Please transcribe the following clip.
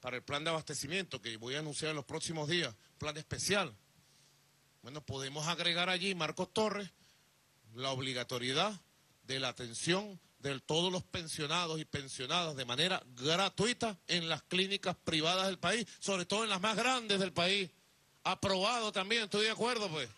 para el plan de abastecimiento que voy a anunciar en los próximos días, plan especial. Bueno, podemos agregar allí, Marcos Torres, la obligatoriedad de la atención de todos los pensionados y pensionadas de manera gratuita en las clínicas privadas del país, sobre todo en las más grandes del país. Aprobado también, estoy de acuerdo, pues.